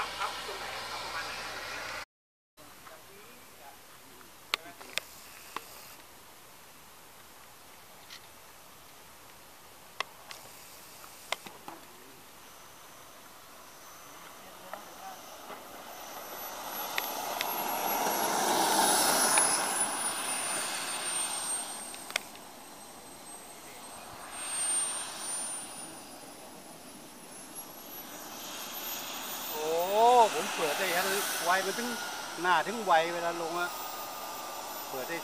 up, up, up the mat. มันถึงหน้าถึงไวเวลาลงอะเปิดได้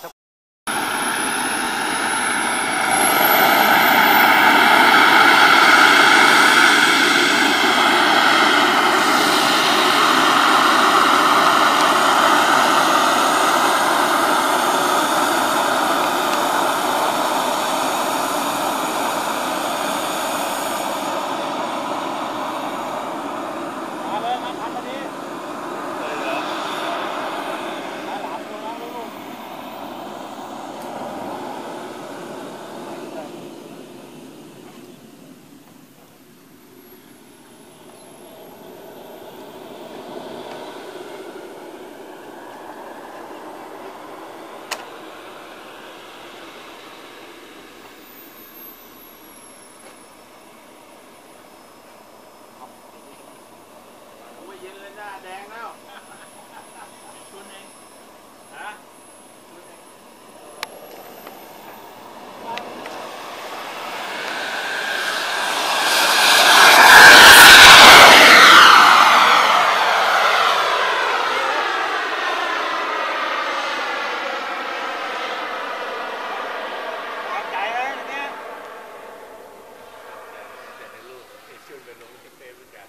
favorite gadget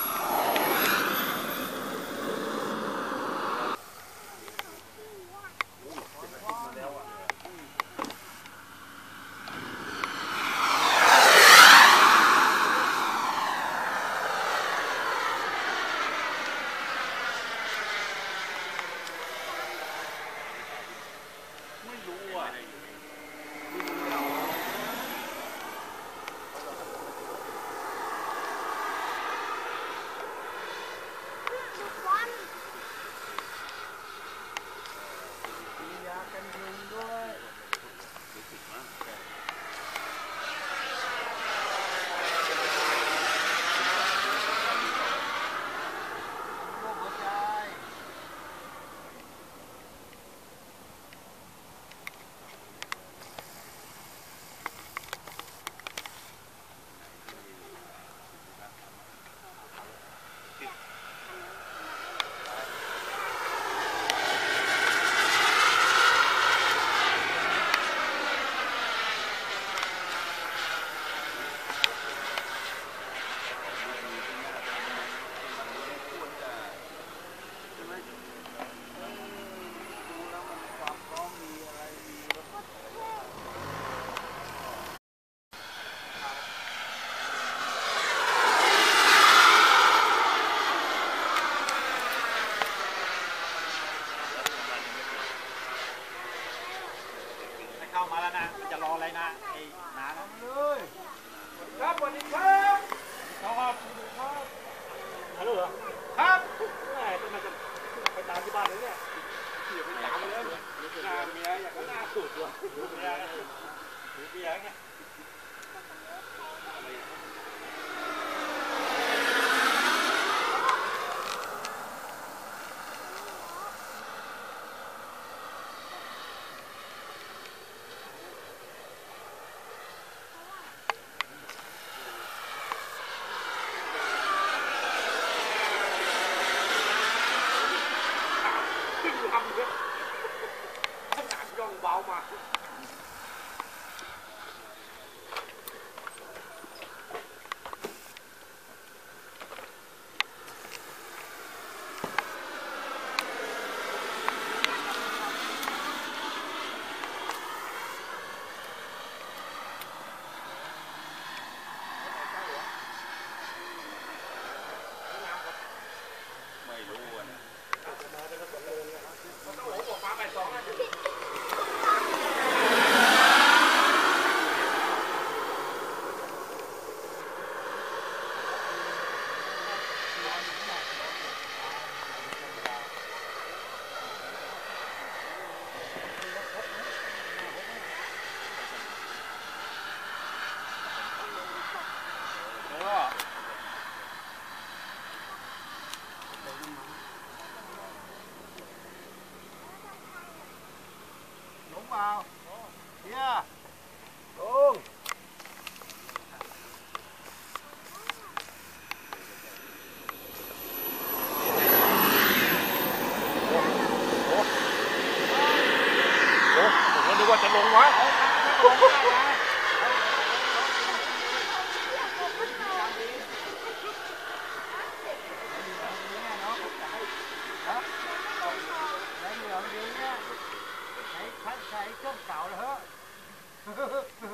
มาแล้วนะมันจะรออะไรนะ ไอ้หนาเลย ครับสวัสดีครับครับฮัลโหลครับ ไม่ต้องมาจะไปตามที่บ้านเลยเนี่ยเสียไปตามเลยหน้าเมียอยางก็หน้าสุดว่ะเมียเมียเนี่ยว่าจะลงวะใส่เครื่องเก่าแล้วเหรอ